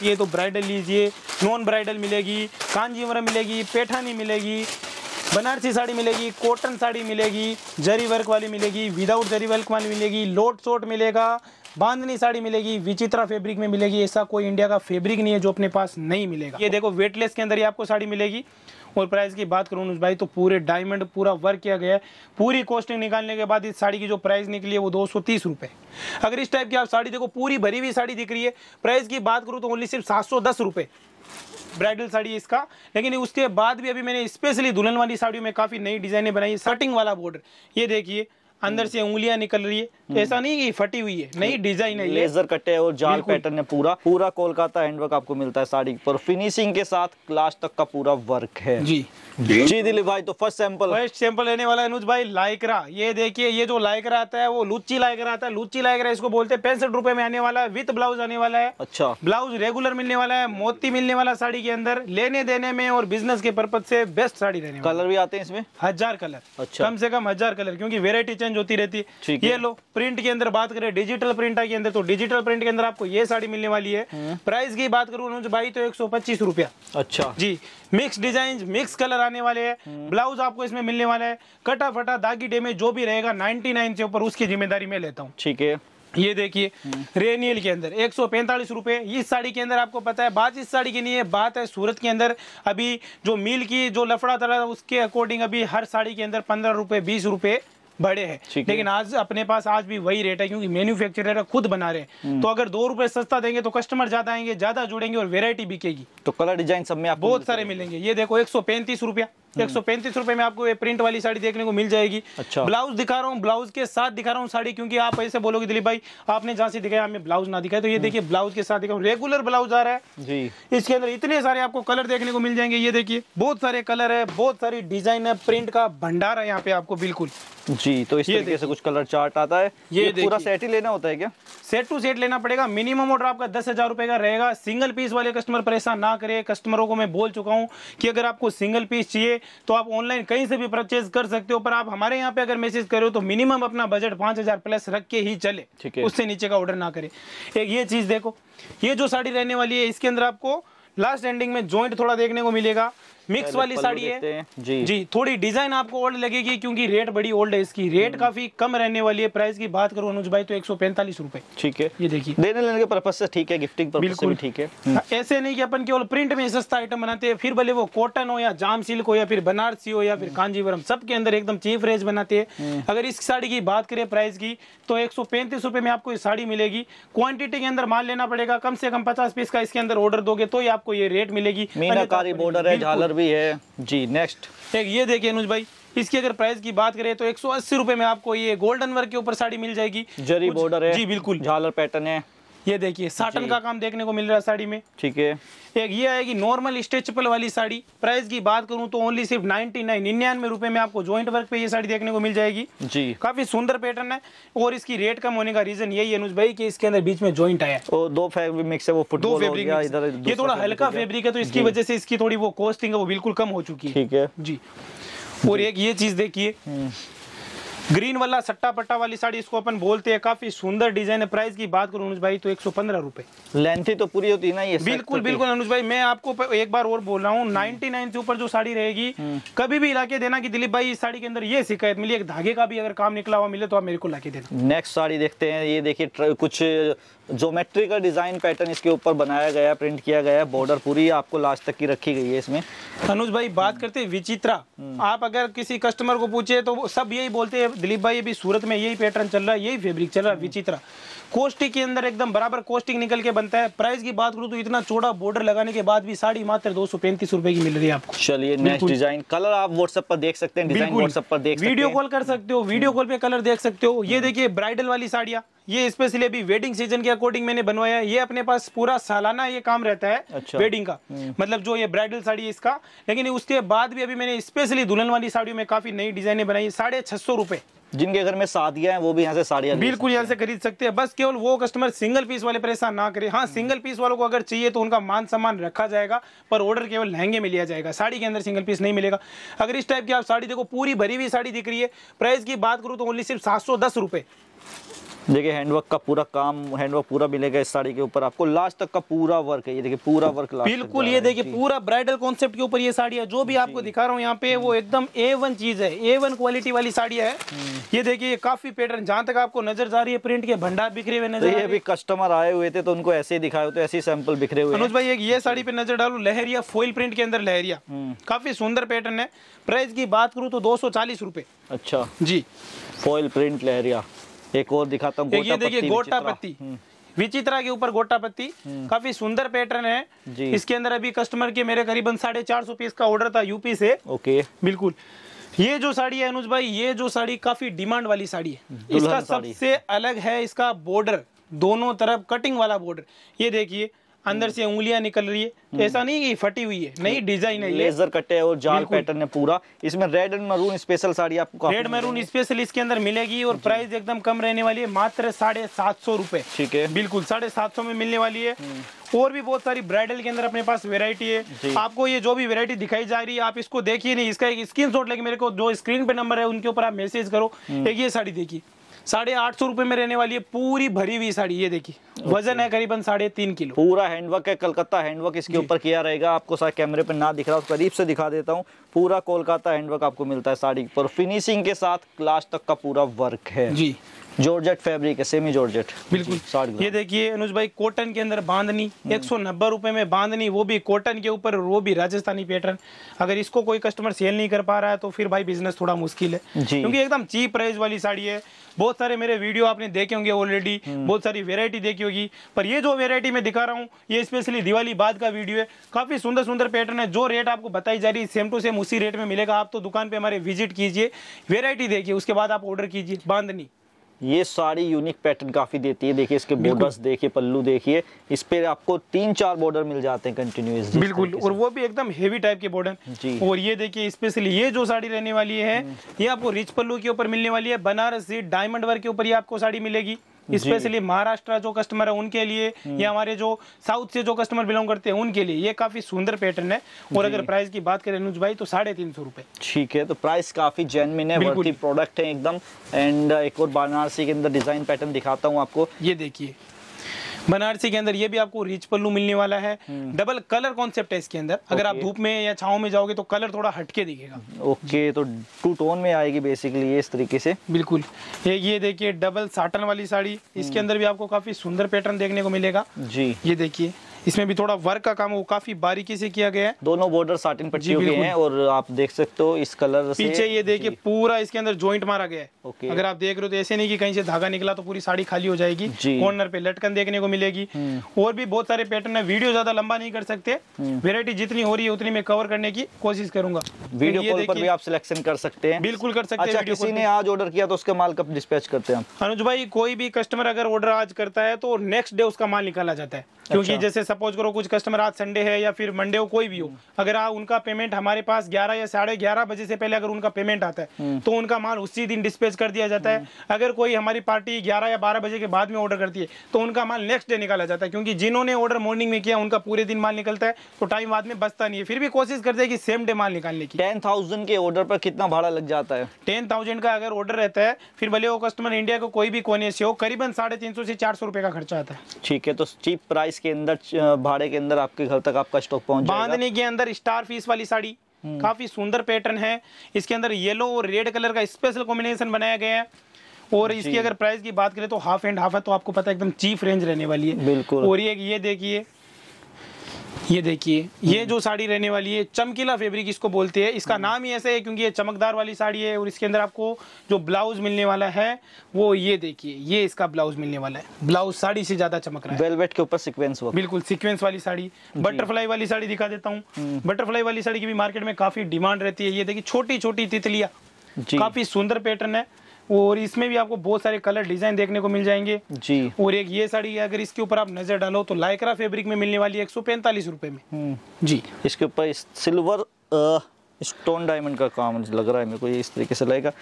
चाहिए तो ब्राइडल लीजिए नॉन ब्राइडल मिलेगी, कांजीवरम मिलेगी, पेठानी मिलेगी, बनारसी साड़ी मिलेगी कॉटन साड़ी मिलेगी, जरी वर्क वाली मिलेगी विदाउट जरी वर्क वाली मिलेगी लोट शोट मिलेगा, बांधनी साड़ी मिलेगी, विचित्रा फैब्रिक में मिलेगी, ऐसा कोई इंडिया का फैब्रिक नहीं है जो अपने पास नहीं मिलेगा। ये देखो वेटलेस के अंदर ही आपको साड़ी मिलेगी। और प्राइस की बात करूँ भाई तो पूरे डायमंड पूरा वर्क किया गया है। पूरी कॉस्टिंग निकालने के बाद इस साड़ी की जो प्राइस निकली है वो दो सौ अगर इस टाइप की आप साड़ी, देखो पूरी भरी हुई साड़ी दिख रही है। प्राइस की बात करूँ तो ओनली सिर्फ़ सात सौ दस रुपये ब्राइडल साड़ी है इसका। लेकिन उसके बाद भी अभी मैंने स्पेशली दुल्हन वाली साड़ियों में काफ़ी नई डिजाइनें बनाई सटिंग वाला बॉर्डर ये देखिए अंदर से उंगलियाँ निकल रही है। तो ऐसा नहीं कि फटी हुई है नई डिज़ाइन है लेजर कटे और जाल पैटर्न है पूरा। पूरा कोलकाता हैंडवर्क आपको मिलता है साड़ी पर फिनिशिंग के साथ लास्ट तक का पूरा वर्क है। जी। जी दिलीप भाई तो फ़र्स्ट सैंपल फ़र्स्ट सैंपल लेने वाला अनुज भाई लाइकरा ये देखिए ये जो लाइकरा आता है वो लुच्ची लाइकरा आता है। लुच्ची लाइकरा इसको बोलते हैं। पैंसठ रुपए में आने वाला है। विथ ब्लाउज आने वाला है। अच्छा। ब्लाउज रेगुलर मिलने वाला है। मोती मिलने वाला साड़ी के अंदर। लेने देने में और बिज़नेस के पर्पज से बेस्ट साड़ी रहने कलर भी आते हैं इसमें? हज़ार कलर अच्छा। कम से कम हज़ार कलर क्योंकि वेरायटी चेंज होती रहती है। ये लो प्रिंट के अंदर बात करें डिजिटल प्रिंट के अंदर तो डिजिटल प्रिंट के अंदर आपको ये साड़ी मिलने वाली है। हम्म। प्राइस की बात करूँ अनुज भाई तो एक सौ पच्चीस रुपया। अच्छा। जी मिक्स डिज़ाइन मिक्स कलर आने वाले हैं। हम्म। ब्लाउज आपको इसमें मिलने वाला है। कटा फटा दागी डैमेज जो भी रहेगा 99 से ऊपर उसकी ज़िम्मेदारी मैं लेता हूँ। ठीक है। ये देखिए हम्म। रेनियल के अंदर एक सौ पैंतालीस रुपए इस साड़ी के अंदर आपको पता है बात इस साड़ी की नहीं है बात है सूरत के अंदर। अभी जो मील की जो लफड़ा तला उसके अकॉर्डिंग अभी हर साड़ी के अंदर पंद्रह रुपए बीस रुपए बड़े हैं। लेकिन आज अपने पास आज भी वही रेट है क्योंकि मैन्युफैक्चरर खुद बना रहे हम्म। हैं तो अगर दो रुपए सस्ता देंगे तो कस्टमर ज़्यादा आएँगे ज़्यादा जुड़ेंगे और वेरायटी बिकेगी। तो कलर डिज़ाइन सब में बहुत सारे मिलेंगे। ये देखो एक सौ पैंतीस रुपया। एक सौ पैंतीस रुपए में आपको ये प्रिंट वाली साड़ी देखने को मिल जाएगी। हम्म। अच्छा। ब्लाउज दिखा रहा हूँ ब्लाउज के साथ दिखा रहा हूँ साड़ी क्योंकि आप ऐसे बोलोगे दिलीप भाई आपने जहाँ से दिखाया हमें ब्लाउज ना दिखाया तो ये हम्म। देखिए ब्लाउज के साथ दिखा रेगुलर ब्लाउज आ रहा है। जी। इसके अंदर इतने सारे आपको कलर देखने को मिल जाएँगे। ये देखिए बहुत सारे कलर है बहुत सारी डिज़ाइन है प्रिंट का भंडार है यहाँ पे आपको बिल्कुल। जी तो इस तरीके से कुछ कलर चार्ट आता है। ये ये पूरा सेट ही लेना होता है क्या? सेट टू सेट लेना पड़ेगा। मिनिमम ऑर्डर आपका दस हज़ार रुपए का रहेगा। सिंगल पीस वाले कस्टमर परेशान ना करे। कस्टमरों को मैं बोल चुका हूँ कि अगर आपको सिंगल पीस चाहिए तो आप ऑनलाइन कहीं से भी परचेज कर सकते हो। पर आप हमारे यहाँ पे अगर मैसेज करो तो मिनिमम अपना बजट पाँच प्लस रख के ही चले। ठीक है। उससे नीचे का ऑर्डर ना करे। एक ये चीज़ देखो। ये जो साड़ी रहने वाली है इसके अंदर आपको लास्ट एंडिंग में ज्वाइंट थोड़ा देखने को मिलेगा। मिक्स वाली साड़ी है। जी। जी थोड़ी डिज़ाइन आपको ओल्ड लगेगी क्योंकि रेट बड़ी ओल्ड है इसकी। हम्म। रेट काफ़ी कम रहने वाली है। प्राइस की बात करूँ अनुज भाई तो एक सौ पैंतालीस रुपए। ठीक है। ये देखिए। देने लेने के पर्पज से ठीक है गिफ्टिंग भी ठीक है। हाँ, ऐसे नहीं की अपन केवल प्रिंट में सस्ता आइटम बनाते हैं फिर भले वो कॉटन हो या जाम सिल्क हो या फिर बनारसी हो या फिर कांजीवरम सबके अंदर एकदम चीफ रेंज बनाते हैं। अगर इस साड़ी की बात करें प्राइस की तो एक सौ में आपको ये साड़ी मिलेगी। क्वांटिटी के अंदर माल लेना पड़ेगा। कम से कम पचास पीस का इसके अंदर ऑर्डर दोगे तो ही आपको ये रेट मिलेगी। मीनाकारी बॉर्डर है झालर भी है। जी नेक्स्ट एक ये देखिए अनुज भाई इसकी अगर प्राइस की बात करें तो एक सौ अस्सी रुपए में आपको ये गोल्डन वर्क के ऊपर साड़ी मिल जाएगी। जरी बॉर्डर है। जी बिल्कुल। झालर पैटर्न है। ये देखिए साटन का काम देखने को मिल रहा है साड़ी में। ठीक है। एक ये आएगी नॉर्मल स्ट्रेचेबल वाली साड़ी। प्राइस की बात करूँ तो ओनली सिर्फ़ 99 नाइन निन्यानवे रुपए में आपको जॉइंट वर्क पे ये साड़ी देखने को मिल जाएगी। जी। काफ़ी सुंदर पैटर्न है और इसकी रेट कम होने का रीजन यही है अनुज भाई कि इसके अंदर बीच में जॉइंट आया और दो फैब्रिक मिक्स है वो दो फैब्रिक ये थोड़ा हल्का। फैब्रिक है तो इसकी वजह से इसकी थोड़ी वो कॉस्टिंग है वो बिल्कुल कम हो चुकी है। ठीक है। जी। और एक ये चीज़ देखिए ग्रीन वाला सट्टा पट्टा वाली साड़ी इसको अपन बोलते हैं काफ़ी सुंदर डिज़ाइन है। प्राइस की बात करूँ अनुज भाई तो एक सौ पंद्रह रूपए। लेंथी तो पूरी होती है ना ये बिल्कुल बिल्कुल अनुज भाई मैं आपको एक बार और बोल रहा हूँ 99 से ऊपर जो साड़ी रहेगी कभी भी इलाके देना की दिलीप भाई इस साड़ी के अंदर ये शिकायत मिली एक धागे का भी अगर काम निकला हुआ मिले तो आप मेरे को लाके देना। नेक्स्ट साड़ी देखते हैं ये देखिए कुछ ज्योमेट्रिकल डिज़ाइन पैटर्न इसके ऊपर बनाया गया प्रिंट किया गया है बॉर्डर पूरी आपको लास्ट तक की रखी गई है इसमें। अनुज भाई बात करते हैं विचित्रा। आप अगर किसी कस्टमर को पूछे तो सब यही बोलते हैं दिलीप भाई अभी सूरत में यही पैटर्न चल रहा है यही फैब्रिक चल रहा है विचित्रा। कोस्टिक के अंदर एकदम बराबर कोस्टिंग निकल के बनता है। प्राइस की बात करूँ तो इतना चौड़ा बॉर्डर लगाने के बाद भी साड़ी मात्र दो सौ पैंतीस रुपए की मिल रही है आपको। चलिए नेक्स्ट डिज़ाइन कलर आप व्हाट्सएप पर देख सकते हैं डिज़ाइन व्हाट्सएप पर देख वीडियो कॉल कर सकते हो वीडियो कॉल पे कलर देख सकते हो। ये देखिए ब्राइडल वाली साड़ियाँ। ये स्पेशली अभी वेडिंग सीज़न के अकॉर्डिंग मैंने बनवाया है। ये अपने पास पूरा सालाना ये काम रहता है अच्छा। वेडिंग का। मतलब जो ये ब्राइडल साड़ी है इसका। लेकिन उसके बाद भी अभी मैंने स्पेशली दुल्हन वाली साड़ियों में काफ़ी नई डिजाइने बनाई साढ़े छह सौ रुपए। जिनके घर में शादियाँ हैं वो भी यहाँ से साड़ियाँ बिल्कुल यहाँ से खरीद सकते हैं। बस केवल वो कस्टमर सिंगल पीस वाले परेशान ना करे। हाँ सिंगल पीस वालों को अगर चाहिए तो उनका मान सम्मान रखा जाएगा पर ऑर्डर केवल लहंगे में लिया जाएगा। साड़ी के अंदर सिंगल पीस नहीं मिलेगा। अगर इस टाइप की आप साड़ी देखो पूरी भरी हुई साड़ी दिख रही है। प्राइस की बात करूँ तो ओनली सिर्फ़ सात सौ दस रुपये देखिए हैंडवर्क का पूरा काम हैंडवर्क पूरा मिलेगा इस साड़ी के ऊपर। आपको लास्ट तक का पूरा वर्क है। ये देखिए पूरा वर्क लास्ट बिल्कुल ये देखिए पूरा ब्राइडल कॉन्सेप्ट के ऊपर ये साड़ी है। जो भी आपको दिखा रहा हूँ यहाँ पे वो एकदम ए वन चीज़ है। ए वन क्वालिटी वाली साड़ी है। ये देखिए काफ़ी पैटर्न जहाँ तक आपको नज़र जा रही है प्रिंट के भंडार बिखरे हुए तो नज़र ये रहे भी कस्टमर आए हुए थे तो उनको ऐसे ही दिखाए होते ऐसे सैंपल बिखरे हुए अनुज भाई एक ये साड़ी पे नज़र डालू लहरिया फोइल प्रिंट के अंदर लहरिया। हम्म। काफ़ी सुंदर पैटर्न है। प्राइस की बात करूँ तो दो सौ अच्छा। जी। Foil print leheriya. एक और दिखाता हूँ ये देखिए गोटा पत्ती हम्म, विचित्रा के ऊपर गोटा पत्ती काफ़ी सुंदर पैटर्न है। जी। इसके अंदर अभी कस्टमर के मेरे करीबन साढ़े चार सौ पीस का ऑर्डर था यूपी से। ओके। बिल्कुल। ये जो साड़ी है अनुज भाई ये जो साड़ी काफ़ी डिमांड वाली साड़ी है। इसका सबसे अलग है इसका बॉर्डर दोनों तरफ़ कटिंग वाला बॉर्डर ये देखिए अंदर से उंगलियाँ निकल रही है। ऐसा नहीं कि फटी हुई है नई डिज़ाइन है लेजर कटे है और जाल पैटर्न है पूरा। इसमें red and maroon special sari आपको रेड मैरून स्पेशल इसके अंदर मिलेगी और प्राइस एकदम कम रहने वाली है मात्र साढ़े सात सौ रुपए। ठीक है। बिल्कुल साढ़े सात सौ में मिलने वाली है। और भी बहुत सारी ब्राइडल के अंदर अपने पास वेरायटी है। आपको ये जो भी वेरायटी दिखाई जा रही है आप इसको देखिए नहीं इसका एक स्क्रीन शॉट लेके मेरे को जो स्क्रीन पे नंबर है उनके ऊपर आप मैसेज करो। एक ये साड़ी देखिए। साढ़े आठ सौ रुपए में रहने वाली है पूरी भरी हुई साड़ी ये देखिए। वज़न है करीबन साढ़े तीन किलो। पूरा हैंडवर्क है कलकत्ता हैंडवर्क इसके ऊपर किया रहेगा आपको सारे कैमरे पे ना दिख रहा करीब से दिखा देता हूँ। पूरा कोलकाता हैंडवर्क आपको मिलता है साड़ी पर। फिनिशिंग के साथ लास्ट तक का पूरा वर्क है। जी। जॉर्जेट फैब्रिक है सेमी जॉर्जेट। बिल्कुल। ये देखिए अनुज भाई कॉटन के अंदर बांधनी एक सौ नब्बे रुपए में बांधनी वो भी कॉटन के ऊपर वो भी राजस्थानी पैटर्न अगर इसको कोई कस्टमर सेल नहीं कर पा रहा है तो फिर भाई बिज़नेस थोड़ा मुश्किल है। क्योंकि एकदम चीप प्राइस वाली साड़ी है। बहुत सारे मेरे वीडियो आपने देखे होंगे ऑलरेडी बहुत सारी वेरायटी देखी होगी। पर ये जो वेरायटी मैं दिखा रहा हूँ ये स्पेशली दिवाली बाद का वीडियो है। काफ़ी सुंदर सुंदर पैटर्न है। जो रेट आपको बताई जा रही है सेम टू सेम उसी रेट में मिलेगा। आप तो दुकान पे हमारे विज़िट कीजिए वेरायटी देखिए उसके बाद आप ऑर्डर कीजिए बांधनी। ये सारी यूनिक पैटर्न काफ़ी देती है। देखिए इसके बॉर्डर्स देखिए पल्लू देखिए इस पे आपको तीन चार बॉर्डर मिल जाते हैं कंटिन्यूस बिल्कुल और वो भी एकदम हेवी टाइप के बॉर्डर जी। और ये देखिए स्पेशली ये जो साड़ी रहने वाली है ये आपको रिच पल्लू के ऊपर मिलने वाली है। बनारस डायमंड वर्क के ऊपर ये आपको साड़ी मिलेगी। स्पेशली महाराष्ट्र जो कस्टमर है उनके लिए या हमारे जो साउथ से जो कस्टमर बिलोंग करते हैं उनके लिए ये काफ़ी सुंदर पैटर्न है। और अगर प्राइस की बात करें अनुज भाई तो साढ़े तीन सौ रुपए। ठीक है तो प्राइस काफ़ी जेनविन है। वर्ती प्रोडक्ट है एकदम। एंड एक और वाराणसी के अंदर डिज़ाइन पैटर्न दिखाता हूँ आपको। ये देखिए। बनारसी के अंदर ये भी आपको रिच पल्लू मिलने वाला है। हम्म। डबल कलर कॉन्सेप्ट है इसके अंदर? अगर आप धूप में या छाव में जाओगे तो कलर थोड़ा हटके दिखेगा। ओके तो टू टोन में आएगी बेसिकली इस तरीके से। बिल्कुल। ये ये देखिए डबल साटन वाली साड़ी इसके अंदर भी आपको काफ़ी सुंदर पैटर्न देखने को मिलेगा। जी। ये देखिए। इसमें भी थोड़ा वर्क का काम वो काफ़ी बारीकी से किया गया है। दोनों बॉर्डर साटिन जी, पट्टियों के हैं और आप देख सकते हो इस कलर से। पीछे ये देखिए पूरा इसके अंदर जॉइंट मारा गया है। ओके। अगर आप देख रहे हो तो ऐसे नहीं कि कहीं से धागा निकला तो पूरी साड़ी खाली हो जाएगी। कॉर्नर पे लटकन देखने को मिलेगी। और भी बहुत सारे पैटर्न है। वीडियो ज़्यादा लंबा नहीं कर सकते। वेरायटी जितनी हो रही है उतनी मैं कवर करने की कोशिश करूँगा। वीडियो कॉल पर भी आप सिलेक्शन कर सकते हैं। बिल्कुल कर सकते हैं अच्छा किसी ने आज ऑर्डर किया तो उसका माल कब डिस्पैच करते हैं अनुज भाई कोई भी कस्टमर अगर ऑर्डर आज करता है तो नेक्स्ट डे उसका माल निकाला जाता है। क्योंकि अच्छा। जैसे सपोज़ करो कुछ कस्टमर आज संडे है या फिर मंडे हो कोई भी हो अगर आप उनका पेमेंट हमारे पास 11 या साढ़े ग्यारह बजे से पहले अगर उनका पेमेंट आता है तो उनका माल उसी दिन डिस्पैच कर दिया जाता है। अगर कोई हमारी पार्टी 11 या 12 बजे के बाद में ऑर्डर करती है तो उनका माल नेक्स्ट डे निकाला जाता है क्योंकि जिन्होंने ऑर्डर मॉर्निंग में किया उनका पूरे दिन माल निकलता है तो टाइम बाद में बचता नहीं है। फिर भी कोशिश करते हैं कि सेम डे माल निकालने की। टेन थाउज़ेंड के ऑर्डर पर कितना भाड़ा लग जाता है? टेन थाउज़ेंड का अगर ऑर्डर रहता है फिर भले वो कस्टमर इंडिया को कोई भी कोने से हो करीबन साढ़े तीन सौ से चार सौ रुपए का खर्चा आता है। ठीक है तो चीप प्राइस के अंदर भाड़े के अंदर आपके घर तक आपका स्टॉक पहुँच जाएगा। बांधने के अंदर स्टार फ़ीस वाली साड़ी काफ़ी सुंदर पैटर्न है। इसके अंदर येलो और रेड कलर का स्पेशल कॉम्बिनेशन बनाया गया है। और इसकी अगर प्राइस की बात करें तो हाफ़ एंड हाफ़ है तो आपको पता है एकदम चीप रेंज रहने वाली है। बिल्कुल। और ये ये देखिए ये देखिए ये जो साड़ी रहने वाली है चमकीला फैब्रिक इसको बोलते हैं। इसका नाम ही ऐसे है क्योंकि ये चमकदार वाली साड़ी है और इसके अंदर आपको जो ब्लाउज मिलने वाला है वो ये देखिए ये इसका ब्लाउज मिलने वाला है। ब्लाउज साड़ी से ज़्यादा चमक रहा है। वेलवेट के ऊपर सीक्वेंस बिल्कुल सिक्वेंस वाली साड़ी। बटरफ्लाई वाली साड़ी दिखा देता हूँ। बटरफ्लाई वाली साड़ी की भी मार्केट में काफ़ी डिमांड रहती है। ये देखिए छोटी छोटी तितलिया काफ़ी सुंदर पैटर्न है। और इसमें भी आपको बहुत सारे कलर डिज़ाइन देखने को मिल जाएँगे। जी। और एक ये साड़ी है, अगर इसके ऊपर आप नज़र डालो तो लाइक्रा फेब्रिक में मिलने वाली है एक सौ पैंतालीस रुपए में। हम्म। जी। इसके ऊपर सिल्वर स्टोन डायमंड का काम लग रहा है मेरे को ये इस तरीके से लगेगा।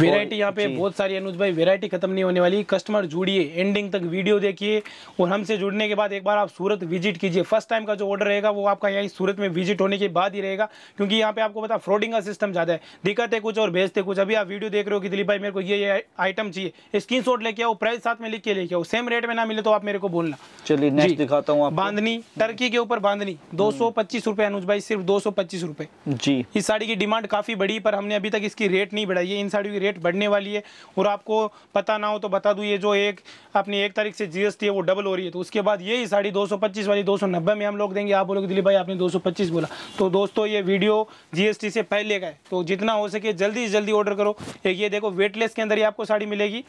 वेरायटी यहाँ पे बहुत सारी अनुज भाई वेरायटी खत्म नहीं होने वाली। कस्टमर जुड़िए एंडिंग तक वीडियो देखिए और हमसे जुड़ने के बाद एक बार आप सूरत विज़िट कीजिए। फ़र्स्ट टाइम का जो ऑर्डर रहेगा वो आपका यहीं सूरत में विज़िट होने के बाद ही रहेगा क्योंकि यहाँ पे आपको पता फ्रॉडिंग का सिस्टम ज़्यादा है। दिक्कत है कुछ और भेजते कुछ। अभी आप वीडियो देख रहे हो कि दिलीप भाई मेरे को ये ये आइटम चाहिए। स्क्रीन शॉट लेके आओ प्राइस साथ में लिख के लेके आओ। सेम रेट में ना मिले तो आप मेरे को बोलना। चलिए। नेक्स्ट दिखाता हूँ बांधनी टर्की के ऊपर बांधनी। दो सौ पच्चीस रुपए अनुज भाई सिर्फ़ दो सौ पच्चीस रुपए। जी। इस साड़ी की डिमांड काफ़ी बड़ी पर हमने अभी तक इसकी रेट नहीं बढ़ाई है। इन साड़ियों की रेट बढ़ने वाली है। और आपको पता ना हो तो बता दूँ, ये जो एक, अपनी एक तारीख से जीएसटी है, वो डबल हो रही है। तो उसके बाद यही साड़ी 225 वाली 290 में हम लोग देंगे। आप बोलोगे, दिलीप भाई, आपने 225 बोला। तो दोस्तों, ये वीडियो जीएसटी से पहले का है। तो जितना हो सके जल्दी से जल्दी ऑर्डर करो। एक ये देखो वेटलेस के अंदर ही आपको साड़ी मिलेगी।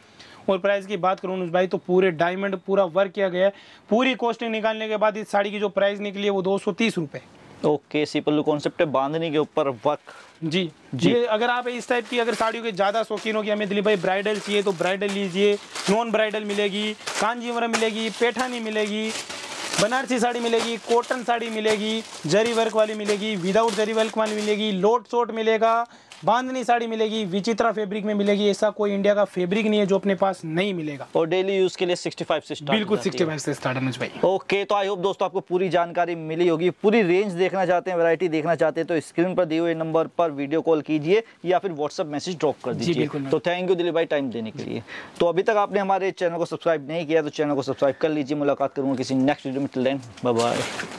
और प्राइस की बात करूँ भाई तो पूरे डायमंड पूरा वर्क किया गया है। पूरी कॉस्टिंग निकालने के बाद इस साड़ी की जो प्राइस निकली है, वो दो सौ तीस रुपये ओके सी पल्लू कॉन्सेप्ट है बांधने के ऊपर वर्क जी जी। अगर आप इस टाइप की अगर साड़ियों के ज़्यादा शौकीन हो कि हमें दिलीप भाई ब्राइडल चाहिए तो ब्राइडल लीजिए नॉन ब्राइडल मिलेगी कांजीवरम मिलेगी पेठानी मिलेगी बनारसी साड़ी मिलेगी कॉटन साड़ी मिलेगी जरी वर्क वाली मिलेगी विदाउट जरी वर्क वाली मिलेगी लोट शोट मिलेगा बांधनी साड़ी मिलेगी विचित्रा फैब्रिक में मिलेगी ऐसा कोई इंडिया का फैब्रिक नहीं है जो अपने पास नहीं मिलेगा। और डेली यूज़ के लिए 65 से स्टार्ट बिल्कुल सिक्सटी फाइव से स्टार्ट अनुज भाई। ओके तो आई होप दोस्तों आपको पूरी जानकारी मिली होगी। पूरी रेंज देखना चाहते हैं वैरायटी देखना चाहते हैं तो स्क्रीन पर दिए हुए नंबर पर वीडियो कॉल कीजिए या फिर व्हाट्सअप मैसेज ड्रॉप कर दीजिए। तो थैंक यू दिलीप भाई टाइम देने के लिए। तो अभी तक आपने हमारे चैनल को सब्सक्राइब नहीं किया तो चैनल को सब्सक्राइब कर लीजिए। मुलाकात करूँगा किसी नेक्स्ट वीडियो में। Till then bye bye